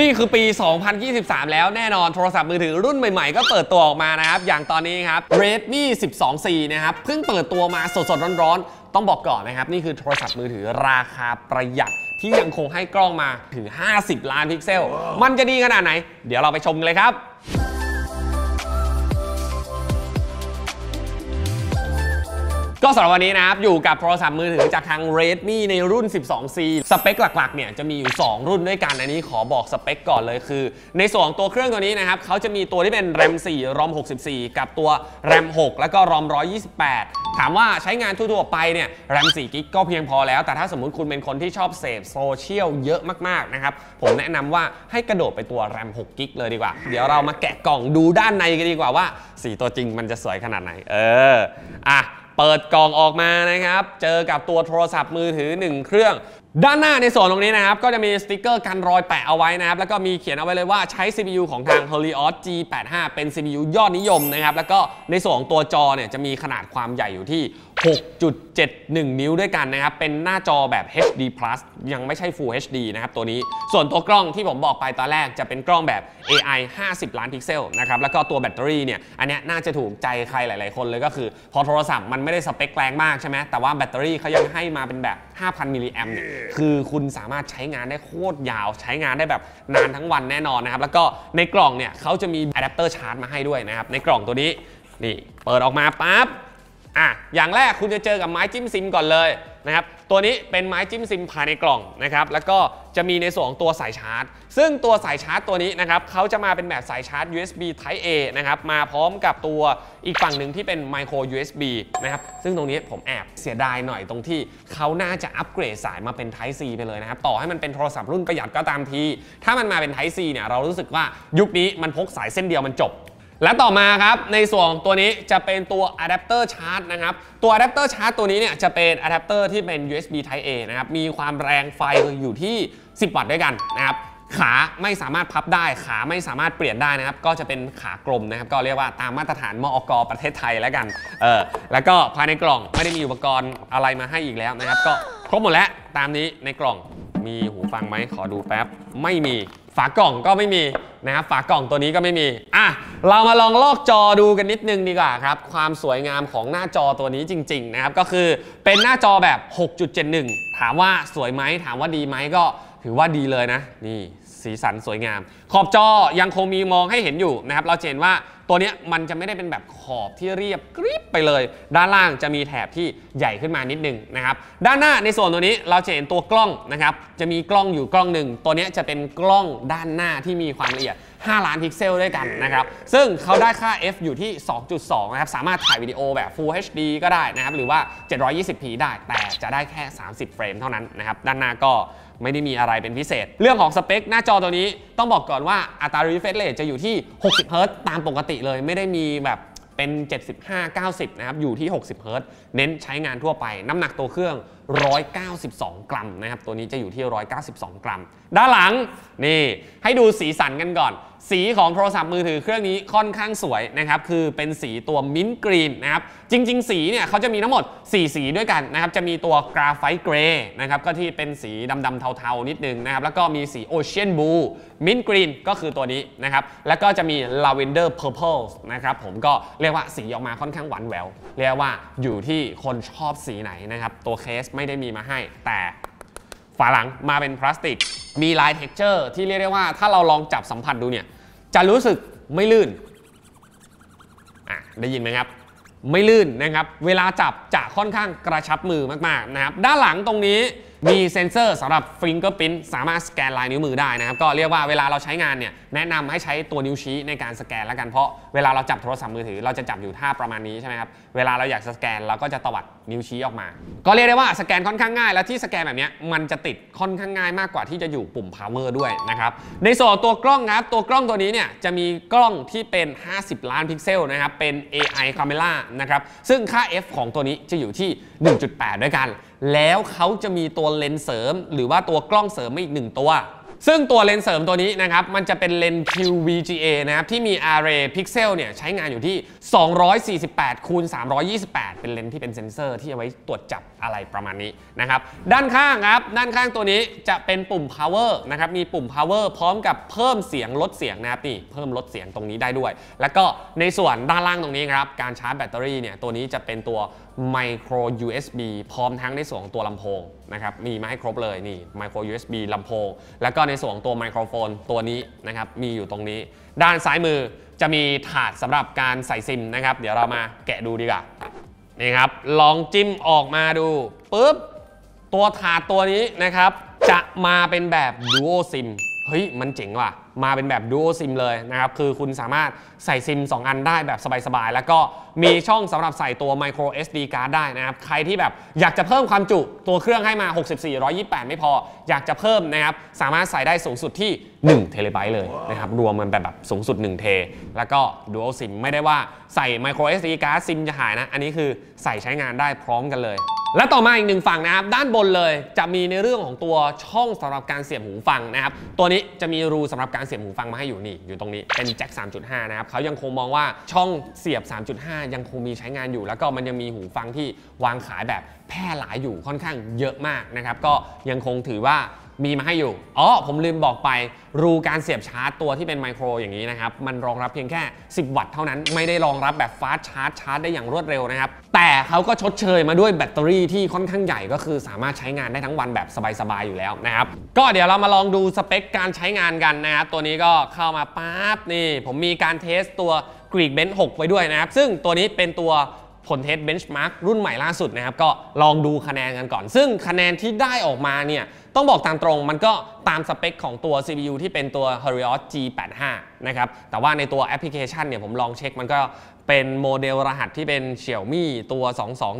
นี่คือปี 2023 แล้วแน่นอนโทรศัพท์มือถือรุ่นใหม่ๆ ก็เปิดตัวออกมานะครับ อย่างตอนนี้ครับ Redmi 12C นะครับ เพิ่งเปิดตัวมาสดๆ ร้อนๆ ต้องบอกก่อนนะครับ นี่คือโทรศัพท์มือถือราคาประหยัดที่ยังคงให้กล้องมาถึง 50 ล้านพิกเซล มันจะดีขนาดไหน เดี๋ยวเราไปชมกันเลยครับ ก็สำหรับวันนี้นะครับอยู่กับโทรศัพท์มือถือจากทาง Redmi ในรุ่น 12C สเปคหลักๆเนี่ยจะมีอยู่ 2 รุ่นด้วยกันอันนี้ขอบอกสเปคก่อนเลยคือ ในส่วนของตัวเครื่องตัวนี้นะครับเขาจะมีตัวที่เป็น RAM 4 ROM 64 กับตัว RAM 6 แล้วก็ ROM 128ถามว่าใช้งานทั่วๆไปเนี่ย RAM 4กิกก็เพียงพอแล้ว แต่ถ้าสมมติคุณเป็นคนที่ชอบเสพโซเชียลเยอะมากๆนะครับ ผมแนะนำว่าให้กระโดดไปตัว RAM 6กิกเลยดีกว่า เดี๋ยวเรามาแกะกล่องดูด้านในกันดีกว่าว่า สีตัวจริงมันจะสวยขนาดไหน เออ อะ เปิดกล่องออกมานะครับ เจอกับตัวโทรศัพท์มือถือ 1 เครื่อง ด้านหน้าในส่วนตรงนี้นะครับ ก็จะมีสติกเกอร์กันรอยแปะเอาไว้นะครับ แล้วก็มีเขียนเอาไว้เลยว่าใช้ CPU ของทาง Helio G85 เป็น CPU ยอดนิยมนะครับ แล้วก็ในส่วนของตัวจอเนี่ยจะมีขนาดความใหญ่อยู่ที่ 6.71 นิ้วด้วยกันนะครับ เป็นหน้าจอแบบ HD Plus ยังไม่ใช่ Full HD นะครับตัวนี้ ส่วนตัวกล้องที่ผมบอกไปตอนแรกจะเป็นกล้องแบบ AI 50 ล้านพิกเซลนะครับ แล้วก็ตัวแบตเตอรี่เนี่ย อันนี้น่าจะถูกใจใครหลาย ๆ คนเลยก็คือ พอโทรศัพท์มันไม่ได้สเปคแรงมากใช่ไหม แต่ว่าแบตเตอรี่เขายังให้มาเป็นแบบ 5,000 มิลลิแอมเนี่ย คือคุณสามารถใช้งานได้โคตรยาว ใช้งานได้แบบนานทั้งวันแน่นอนนะครับ แล้วก็ในกล่องเนี่ยเขาจะมีอะแดปเตอร์ชาร์จมาให้ด้วยนะครับ ในกล่องตัวนี้ นี่ เปิดออกมาปั๊บ อะอย่างแรกคุณจะเจอกับไม้จิ้มซิมก่อนเลยนะครับตัวนี้เป็นไม้จิ้มซิมภายในกล่องนะครับแล้วก็จะมีในส่วนของตัวสายชาร์จ ซึ่งตัวสายชาร์จตัวนี้นะครับเขาจะมาเป็นแบบสายชาร์จ USB Type A นะครับมาพร้อมกับตัวอีกฝั่งหนึ่งที่เป็น Micro USB นะครับซึ่งตรงนี้ผมแอบเสียดายหน่อยตรงที่เขาน่าจะอัปเกรดสายมาเป็น Type C ไปเลยนะครับต่อให้มันเป็นโทรศัพท์รุ่นประหยัดก็ตามที ถ้ามันมาเป็น Type C เนี่ยเรารู้สึกว่ายุคนี้มันพกสายเส้นเดียวมันจบ และต่อมาครับในส่วนตัวนี้จะเป็นตัวอะแดปเตอร์ชาร์จนะครับตัวอะแดปเตอร์ชาร์จตัวนี้เนี่ยจะเป็นอะแดปเตอร์ที่เป็น USB Type A นะครับมีความแรงไฟอยู่ที่ 10 วัตต์ด้วยกันนะครับขาไม่สามารถพับได้ ขาไม่สามารถเปลี่ยนได้นะครับ ก็จะเป็นขากลมนะครับ ก็เรียกว่าตามมาตรฐานมอก. ประเทศไทยแล้วกันเออแล้วก็ภายในกล่องไม่ได้มีอุปกรณ์อะไรมาให้อีกแล้วนะครับ ก็ครบหมดแล้วตามนี้ในกล่องมีหูฟังไหมขอดูแป๊บ ไม่มีฝากล่องก็ไม่มี นะครับฝากล่องตัวนี้ก็ไม่มีอะเรามาลองลอกจอดูกันนิดนึงดีกว่าครับความสวยงามของหน้าจอตัวนี้จริงๆนะครับก็คือเป็นหน้าจอแบบ 6.71 ถามว่าสวยไหมถามว่าดีไหมก็ถือว่าดีเลยนะ นี่สีสันสวยงาม ขอบจอยังคงมีมองให้เห็นอยู่นะครับเราเห็นว่า ตัวเนี้ยมันจะไม่ได้เป็นแบบขอบที่เรียบกริบไปเลย ด้านล่างจะมีแถบที่ใหญ่ขึ้นมานิดนึงนะครับ ด้านหน้าในส่วนตัวนี้เราจะเห็นตัวกล้องนะครับ จะมีกล้องอยู่กล้องหนึ่ง ตัวเนี้ยจะเป็นกล้องด้านหน้าที่มีความละเอียด 5 ล้านพิกเซลด้วยกันนะครับ ซึ่งเขาได้ค่า f อยู่ที่ 2.2 นะครับ สามารถถ่ายวิดีโอแบบ Full HD ก็ได้นะครับ หรือว่า 720p ได้ แต่จะได้แค่ 30 เฟรมเท่านั้นนะครับ ด้านหน้าก็ไม่ได้มีอะไรเป็นพิเศษ เรื่องของสเปคหน้าจอตัวนี้ต้องบอกก่อนว่าอัตรา refresh rate จะอยู่ที่ 60 Hz ตามปกติเลย ไม่ได้มีแบบเป็น 75 90 นะครับ อยู่ที่ 60 Hz เน้นใช้งานทั่วไป น้ำหนักตัวเครื่อง 192 กรัมนะครับ ตัวนี้จะอยู่ที่ 192 กรัม ด้านหลังนี่ให้ดูสีสันกันก่อน สีของโทรศัพท์มือถือเครื่องนี้ค่อนข้างสวยนะครับ คือเป็นสีตัวมิ้นท์กรีนนะครับ จริง ๆ สีเนี่ยเขาจะมีทั้งหมด 4 สีด้วยกันนะครับ จะมีตัวกราไฟต์เกรย์นะครับ ก็ที่เป็นสีดำ ๆ เทา ๆ นิดนึงนะครับ แล้วก็มีสี Ocean Blue Mint Green ก็คือตัวนี้นะครับ แล้วก็จะมี Lavender Purple นะครับ ผมก็เรียกว่าสีออกมาค่อนข้างหวานแหวว เรียกว่าอยู่ที่คนชอบสีไหนนะครับ ตัวเคสไม่ได้มีมาให้ แต่ฝาหลังมาเป็นพลาสติก มีลาย texture ที่เรียกได้ว่าถ้าเราลองจับสัมผัสดูเนี่ย จะรู้สึกไม่ลื่นอะได้ยินไหมครับ ไม่ลื่นนะครับ เวลาจับจะค่อนข้างกระชับมือมากๆนะครับ ด้านหลังตรงนี้มีเซ็นเซอร์สำหรับ Fingerprint สามารถสแกนลายนิ้วมือได้นะครับ ก็เรียกว่าเวลาเราใช้งานเนี่ยแนะนำให้ใช้ตัวนิ้วชี้ในการสแกนแล้วกันเพราะเวลาเราจับโทรศัพท์มือถือ เราจะจับอยู่ท่าประมาณนี้ใช่ไหมครับเวลาเราอยากสแกนเราก็จะตวัดนิ้วชี้ออกมา ก็เรียกได้ว่าสแกนค่อนข้างง่าย และที่สแกนแบบนี้มันจะติดค่อนข้างง่ายมากกว่าที่จะอยู่ปุ่ม power ด้วยนะครับในส่วนตัวกล้องครับตัวกล้องตัวนี้เนี่ยจะมีกล้องที่เป็น 50 ล้านพิกเซลนะครับเป็น AI camera นะครับซึ่งค่า f ของตัวนี้จะอยู่ที่ 1.8 ด้วยกัน แล้วเขาจะมีตัวเลนส์เสริม หรือว่าตัวกล้องเสริมมาอีกหนึ่งตัว ซึ่งตัวเลนส์เสริมตัวนี้นะครับ มันจะเป็นเลนส์ QVGA นะครับ ที่มี array pixel เนี่ยใช้งานอยู่ที่ 248คูณ328 เป็นเลนส์ที่เป็นเซนเซอร์ที่เอาไว้ตรวจจับอะไรประมาณนี้นะครับ ด้านข้างครับ ด้านข้างตัวนี้จะเป็นปุ่ม power นะครับ มีปุ่ม power พร้อมกับเพิ่มเสียงลดเสียงนะครับนี่เพิ่มลดเสียงตรงนี้ได้ด้วย แล้วก็ในส่วนด้านล่างตรงนี้ครับ การชาร์จแบตเตอรี่เนี่ยตัวนี้จะเป็นตัว micro USB พร้อมทั้งในส่วนของตัวลำโพงนะครับมีมาให้ครบเลยนี่ micro USB ลำโพง แล้วก็ในส่วนของตัวไมโครโฟนตัวนี้นะครับมีอยู่ตรงนี้ ด้านซ้ายมือจะมีถาดสำหรับการใส่ซิมนะครับ เดี๋ยวเรามาแกะดูดีกว่านี่ครับลองจิ้มออกมาดูปุ๊บตัวถาดตัวนี้นะครับ จะมาเป็นแบบ Duo SIM เฮ้ยมันเจ๋งว่ะ มาเป็นแบบ Duo SIM เลยนะครับ คือคุณสามารถใส่ซิม 2 อันได้แบบสบายๆ แล้วก็มีช่องสำหรับใส่ตัว Micro SD card ได้นะครับ ใครที่แบบอยากจะเพิ่มความจุตัวเครื่องให้มา 64 128 ไม่พอ อยากจะเพิ่มนะครับ สามารถใส่ได้สูงสุดที่1เทเลไบต์เลยนะครับ รวมมันแบบแบบสูงสุด 1 เท แล้วก็ Dual SIM ไม่ได้ว่าใส่ Micro SD card ซิมจะหายนะ อันนี้คือใส่ใช้งานได้พร้อมกันเลย และต่อมาอีกหนึ่งฝั่งนะครับ ด้านบนเลยจะมีในเรื่องของตัวช่องสำหรับการเสียบหูฟังนะครับ ตัวนี้จะมีรูสำหรับการเสียบหูฟังมาให้อยู่นี่อยู่ตรงนี้เป็นแจ็ค 3.5 นะครับเขายังคงมองว่าช่องเสียบ 3.5 ยังคงมีใช้งานอยู่ แล้วก็มันยังมีหูฟังที่วางขายแบบแพร่หลายอยู่ค่อนข้างเยอะมากนะครับก็ยังคงถือว่า มีมาให้อยู่ อ๋อ ผมลืมบอกไป รูการเสียบชาร์จตัวที่เป็นไมโครอย่างนี้นะครับ มันรองรับเพียงแค่ 10 วัตต์เท่านั้น ไม่ได้รองรับแบบฟาสชาร์จชาร์จได้อย่างรวดเร็วนะครับ แต่เขาก็ชดเชยมาด้วยแบตเตอรี่ที่ค่อนข้างใหญ่ก็คือสามารถใช้งานได้ทั้งวันแบบสบายๆอยู่แล้วนะครับ ก็เดี๋ยวเรามาลองดูสเปคการใช้งานกันนะครับ ตัวนี้ก็เข้ามาปั๊บนี่ ผมมีการ test ตัว Geekbench 6ไว้ด้วยนะครับ ซึ่งตัวนี้เป็นตัวผล test benchmark รุ่นใหม่ล่าสุดนะครับ ก็ลองดูคะแนนกันก่อน ซึ่งคะแนนที่ได้ออกมาเนี่ย ต้องบอกตามตรงมันก็ตามสเปคของตัว CPU ที่เป็นตัว Helio G85 นะครับแต่ว่าในตัวแอปพลิเคชันเนี่ยผมลองเช็คมันก็เป็นโมเดลรหัสที่เป็น Xiaomi ตัว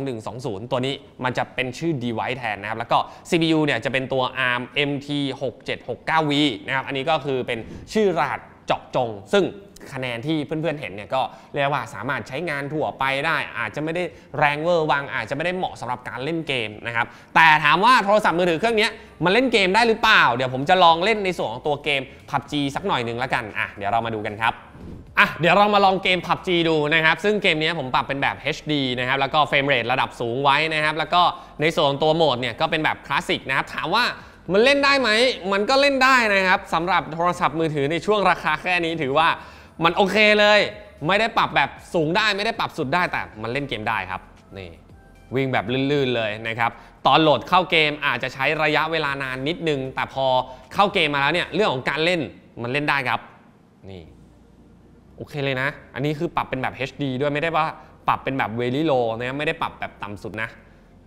22120 ตัวนี้มันจะเป็นชื่อ device แทนนะครับ แล้วก็ CPU เนี่ยจะเป็นตัว ARM MT6769V นะครับ อันนี้ก็คือเป็นชื่อรหัสเจาะจง ซึ่ง คะแนนที่เพื่อนๆเห็นเนี่ยก็เรียกว่าสามารถใช้งานทั่วไปได้ อาจจะไม่ได้แรงเวอร์วัง อาจจะไม่ได้เหมาะสำหรับการเล่นเกมนะครับแต่ถามว่าโทรศัพท์มือถือเครื่องนี้มันเล่นเกมได้หรือเปล่า เดี๋ยวผมจะลองเล่นในส่วนของตัวเกม PUBG สักหน่อยหนึ่งแล้วกันอะเดี๋ยวเรามาดูกันครับอะเดี๋ยวเรามาลองเกม PUBG ดูนะครับ ซึ่งเกมนี้ผมปรับเป็นแบบ HD นะครับ แล้วก็ frame rate ระดับสูงไว้นะครับ แล้วก็ในส่วนตัวโหมดเนี่ยก็เป็นแบบคลาสสิกนะครับ ถามว่ามันเล่นได้ไหม มันก็เล่นได้นะครับสำหรับโทรศัพท์มือถือในช่วงราคาแค่นี้ถือว่า มันโอเคเลย ไม่ได้ปรับแบบสูงได้ไม่ได้ปรับสุดได้แต่มันเล่นเกมได้ครับนี่วิ่งแบบลื่นๆเลยนะครับ ตอนโหลดเข้าเกมอาจจะใช้ระยะเวลานานนิดนึง แต่พอเข้าเกมมาแล้วเนี่ยเรื่องของการเล่นมันเล่นได้ครับ นี่โอเคเลยนะ อันนี้คือปรับเป็นแบบ HD ด้วยไม่ได้ว่าปรับเป็นแบบ very low นะไม่ได้ปรับแบบต่ำสุดนะ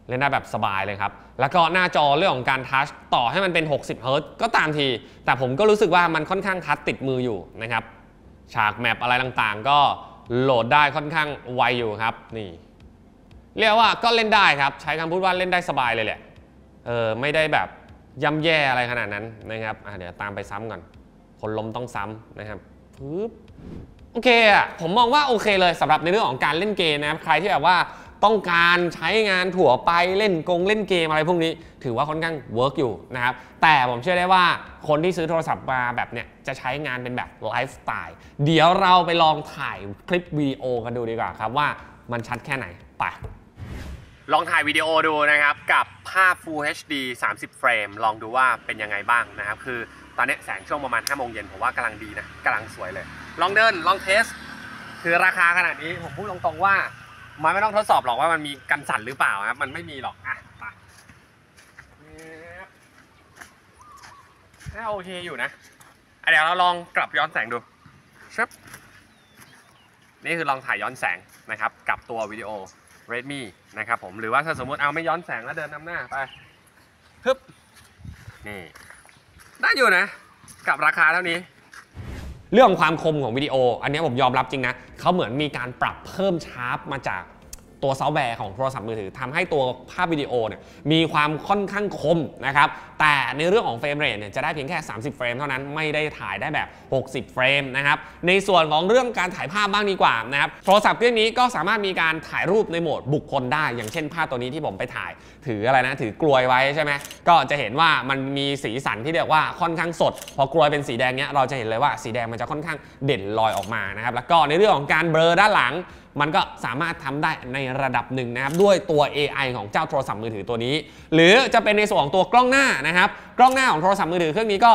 เล่นได้แบบสบายเลยครับ แล้วก็หน้าจอเรื่องของการทัชต่อให้มันเป็น 60เฮิร์ตก็ตามที แต่ผมก็รู้สึกว่ามันค่อนข้างทัชติดมืออยู่นะครับ ฉากแมปอะไรต่างๆ ก็โหลดได้ค่อนข้างไวอยู่ครับนี่เรียกว่าก็เล่นได้ครับ ใช้คำพูดว่าเล่นได้สบายเลยแหละเออไม่ได้แบบย่ำแย่อะไรขนาดนั้นนะครับอะเดี๋ยวตามไปซ้ำก่อนคนล้มต้องซ้ำนะครับปึ๊บโอเคอะผมมองว่าโอเคเลยสำหรับในเรื่องของการเล่นเกมนะครับใครที่แบบว่า ต้องการใช้งานทั่วไปเล่นกงเล่นเกมอะไรพวกนี้ ถือว่าค่อนข้าง work อยู่นะครับ แต่ผมเชื่อได้ว่าคนที่ซื้อโทรศัพท์มาแบบเนี้ยจะใช้งานเป็นแบบไลฟ์สไตล์เดี๋ยวเราไปลองถ่ายคลิปวิดีโอกันดูดีกว่าครับว่ามันชัดแค่ไหนไปลองถ่ายวิดีโอดูนะครับ กับภาพ Full HD 30 เฟรม ลองดูว่าเป็นยังไงบ้างนะครับ คือตอนนี้แสงช่วงประมาณ5โมงเย็นผมว่ากำลังดีนะกำลังสวยเลย ลองเดิน ลองเทส คือราคาขนาดนี้ผมพูดตรงๆว่า มันไม่ต้องทดสอบหรอกว่ามันมีกันสั่นหรือเปล่าครับ มันไม่มีหรอกอะไปน่าโอเคอยู่นะอะเดี๋ยวเราลองกลับย้อนแสงดูครับนี่คือลองถ่ายย้อนแสงนะครับ กับตัววิดีโอ Redmi นะครับผมหรือว่าถ้าสมมติเอาไม่ย้อนแสงแล้วเดินนำหน้าไปฮึบนี่ได้อยู่นะ กับราคาเท่านี้ เรื่องความคมของวิดีโอ อันนี้ผมยอมรับจริงนะเขาเหมือนมีการปรับเพิ่ม sharp มาจาก ตัวซอฟต์แวร์ของโทรศัพท์มือถือทำให้ตัวภาพวิดีโอเนี่ยมีความค่อนข้างคมนะครับ แต่ในเรื่องของ frame rate เนี่ยจะได้เพียงแค่ 30 เฟรมเท่านั้นไม่ได้ถ่ายได้แบบ 60 เฟรมนะครับ ในส่วนของเรื่องการถ่ายภาพบ้างดีกว่านะครับ โทรศัพท์เครื่องนี้ก็สามารถมีการถ่ายรูปในโหมดบุคคลได้ อย่างเช่นภาพตัวนี้ที่ผมไปถ่าย ถืออะไรนะ ถือกลวยไว้ใช่ไหมก็จะเห็นว่ามันมีสีสันที่เรียกว่าค่อนข้างสด พอกลวยเป็นสีแดงเนี้ยเราจะเห็นเลยว่าสีแดงมันจะค่อนข้างเด่นลอยออกมานะครับ แล้วก็ในเรื่องของการเบลอด้านหลังมันก็สามารถทำได้ในระดับหนึ่งนะครับด้วยตัว AI ของเจ้าโทรศัพท์มือถือตัวนี้ หรือจะเป็นในส่วนของตัวกล้องหน้านะครับ กล้องหน้าของโทรศัพท์มือถือเครื่องนี้ก็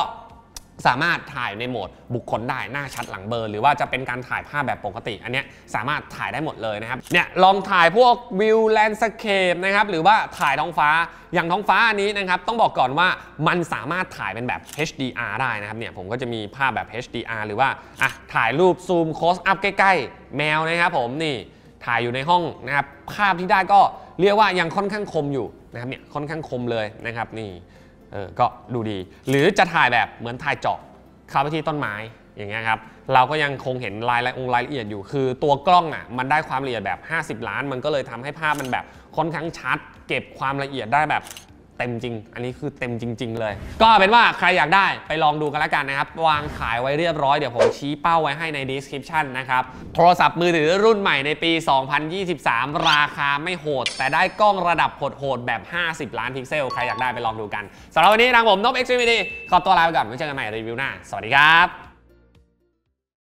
สามารถถ่ายในโหมดบุคคลได้หน้าชัดหลังเบลอหรือว่าจะเป็นการถ่ายภาพแบบปกติ อันนี้สามารถถ่ายได้หมดเลยนะครับเนี่ยลองถ่ายพวกวิว landscape นะครับหรือว่าถ่ายท้องฟ้าอย่างท้องฟ้าอันนี้นะครับต้องบอกก่อนว่ามันสามารถถ่ายเป็นแบบ HDR ได้นะครับเนี่ยผมก็จะมีภาพแบบ HDR หรือว่าอะถ่ายรูปซูม close up ใกล้ๆ แมวนะครับผมนี่ถ่ายอยู่ในห้องนะครับภาพที่ได้ก็เรียกว่ายังค่อนข้างคมอยู่นะครับเนี่ยค่อนข้างคมเลยนะครับนี่ เออก็ดูดี หรือจะถ่ายแบบเหมือนถ่ายเจาะเข้าไปที่ต้นไม้อย่างเงี้ยครับเราก็ยังคงเห็นรายละองรายละเอียดอยู่ คือตัวกล้องอะมันได้ความละเอียดแบบ 50 ล้าน มันก็เลยทำให้ภาพมันแบบค่อนข้างชัด เก็บความละเอียดได้แบบ เต็มจริง อันนี้คือเต็มจริง ๆ เลย ก็เป็นว่าใครอยากได้ไปลองดูกันแล้วกันนะครับ วางขายไว้เรียบร้อยเดี๋ยวผมชี้เป้าไว้ให้ใน description นะครับ โทรศัพท์มือถือรุ่นใหม่ในปี 2023 ราคาไม่โหด แต่ได้กล้องระดับโหดๆแบบ 50 ล้านพิกเซล ใครอยากได้ไปลองดูกันสำหรับวันนี้ทางผมนบ Xfinity ขอตัวลาไปก่อนไว้เจอกันใหม่รีวิวหน้า สวัสดีครับ